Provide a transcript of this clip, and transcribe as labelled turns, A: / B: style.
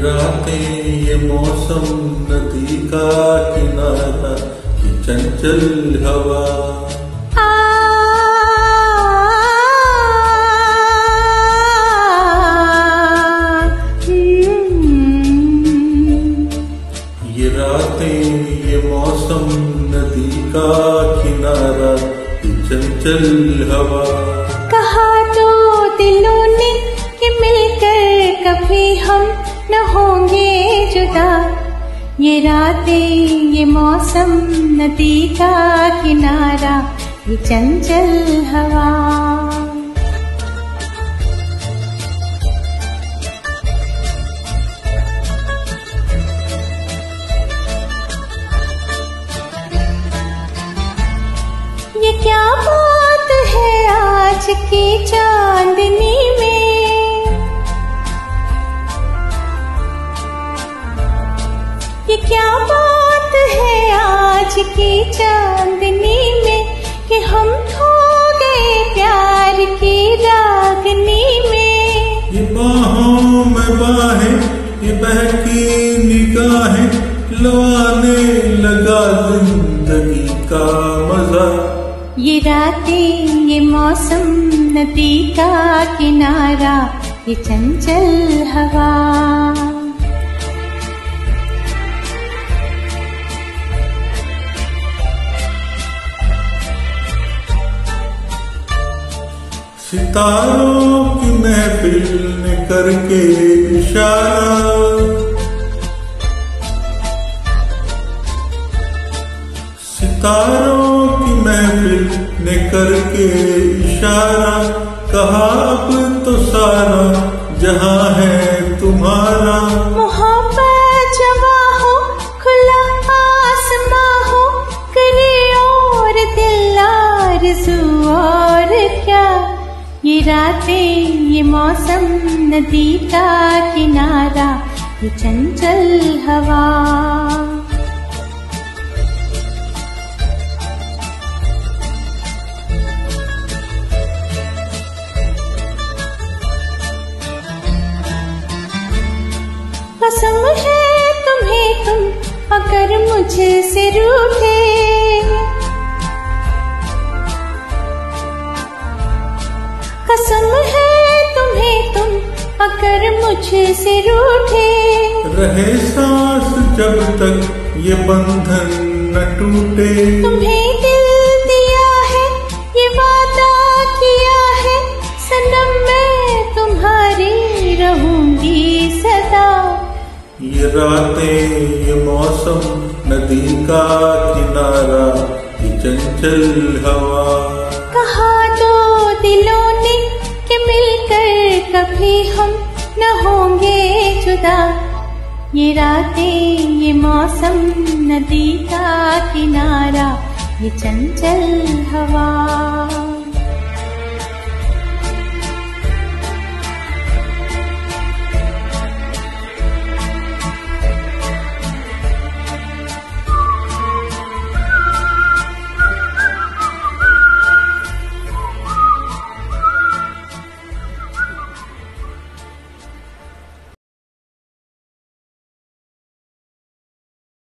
A: रातें ये मौसम नदी का किनारा, ये चंचल हवा। ये रातें, ये मौसम नदी का किनारा, ये चंचल हवा।
B: कहा तो दिलों ने कि मिलकर कभी हम न होंगे जुदा। ये रातें, ये मौसम, नदी का किनारा, ये चंचल हवा। ये क्या बात है आज की चांदनी? की चांदनी में कि हम खो गए प्यार की रागनी में।
A: ये बाहों में बाहें ये बहकी निगाहें लवाने लगा ज़िंदगी का मज़ा।
B: ये रातें ये मौसम नदी का किनारा ये चंचल हवा।
A: सितारों की महफिल ने करके इशारा। सितारों की महफिल ने करके इशारा कहा अब तो सारा जहाँ है तुम्हारा।
B: रातें ये मौसम नदी का किनारा ये चंचल हवा। कसम मुझसे रूठे।
A: रहे सांस जब तक ये बंधन न टूटे।
B: तुम्हें दिल दिया है ये वादा किया है सनम मैं तुम्हारी रहूँगी सदा।
A: ये रातें ये मौसम नदी का किनारा ये चंचल हवा।
B: कहा दो दिलों ने कि मिलकर कभी हम न होंगे जुदा। ये रातें ये मौसम नदी का किनारा ये चंचल हवा